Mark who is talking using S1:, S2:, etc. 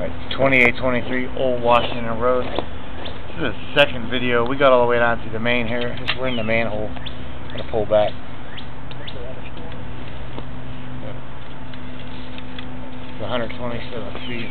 S1: Alright, 2823 Old Washington Road. This is the second video. We got all the way down to the main here. We're in the manhole. I'm gonna pull back. It's 127 feet.